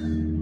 Mm-hmm.